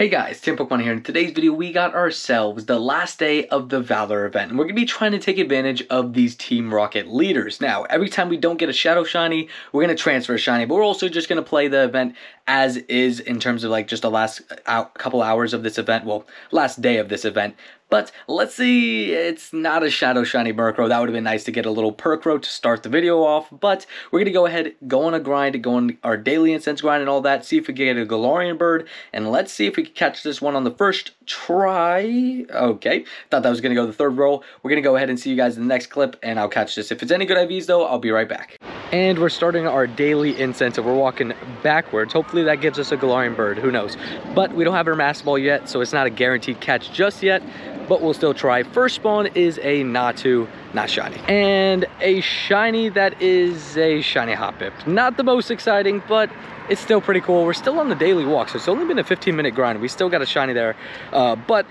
Hey guys, Tim Pokemon here. In today's video, we got ourselves the last day of the Valor event, and we're going to be trying to take advantage of these Team Rocket leaders. Now, every time we don't get a Shadow Shiny, we're going to transfer a Shiny, but we're also just going to play the event as is in terms of like just the last uh, couple hours of this event, well, last day of this event. But let's see, it's not a Shadow Shiny Murkrow. That would have been nice to get a little Perkrow to start the video off. But we're going to go ahead, go on a grind, go on our daily incense grind and all that, see if we can get a Galarian Bird. And let's see if we can catch this one on the first try. Okay, thought that was going to go the third roll. We're going to go ahead and see you guys in the next clip, and I'll catch this. If it's any good IVs, though, I'll be right back. And we're starting our daily incense, and we're walking backwards. Hopefully that gives us a Galarian Bird, who knows. But we don't have our Master Ball yet, so it's not a guaranteed catch just yet but we'll still try. First spawn is a Natu, not shiny. And a shiny that is a shiny Hoppip. Not the most exciting, but it's still pretty cool. We're still on the daily walk, so it's only been a 15 minute grind. We still got a shiny there, uh, but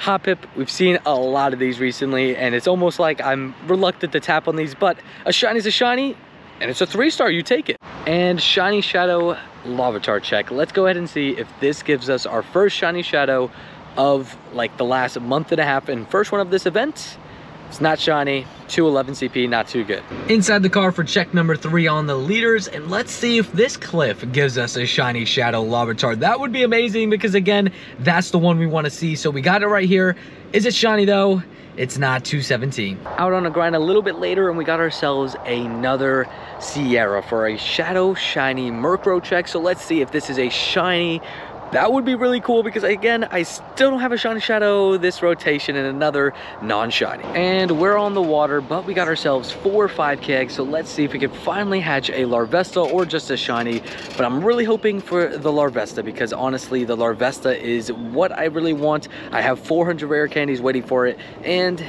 Hoppip, we've seen a lot of these recently, and it's almost like I'm reluctant to tap on these, but a shiny is a shiny, and it's a three star, you take it. And Shiny Shadow Larvitar check. Let's go ahead and see if this gives us our first Shiny Shadow of like the last month and a half and first one of this event. It's not shiny, 211 CP, not too good. Inside the car for check number three on the leaders, and let's see if this cliff gives us a shiny Shadow Larvitar. That would be amazing because again, that's the one we want to see. So we got it right here. Is it shiny though? It's not 217. Out on a grind a little bit later and we got ourselves another Sierra for a Shadow Shiny Murkrow check. So let's see if this is a shiny that would be really cool because again, I still don't have a Shiny Shadow this rotation and another non-shiny. And we're on the water, but we got ourselves four or five kegs, so let's see if we can finally hatch a Larvesta or just a shiny. But I'm really hoping for the Larvesta because honestly, the Larvesta is what I really want. I have 400 rare candies waiting for it, and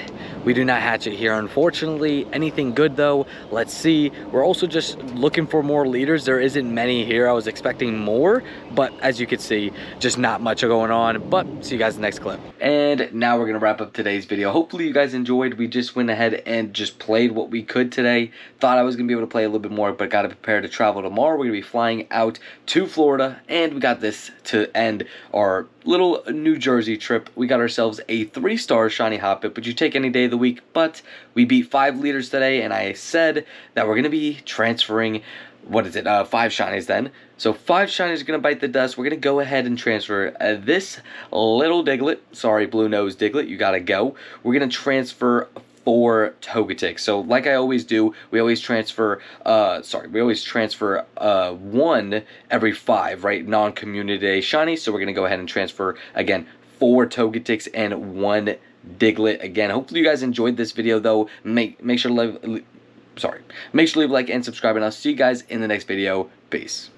we do not hatch it here, unfortunately. Anything good though, let's see. We're also just looking for more leaders. There isn't many here. I was expecting more, but as you can see, just not much going on. But see you guys next clip. And now we're going to wrap up today's video. Hopefully you guys enjoyed. We just went ahead and just played what we could today. Thought I was going to be able to play a little bit more, but got to prepare to travel tomorrow. We're going to be flying out to Florida, and we got this to end our little New Jersey trip. We got ourselves a three-star Shiny Hoppip, which you take any day of the week, but we beat five leaders today, and I said that we're going to be transferring what is it, uh, five shinies then. So five shinies are going to bite the dust. We're going to go ahead and transfer uh, this little Diglett. Sorry, Blue Nose Diglett, you got to go. We're going to transfer four Togetic. So like I always do, we always transfer, uh, sorry, we always transfer uh, one every five, right? Non-community shiny. So we're going to go ahead and transfer, again, four Togetics and one Diglett. Again, hopefully you guys enjoyed this video, though. Make, make sure to leave sorry. Make sure to leave a like and subscribe, and I'll see you guys in the next video. Peace.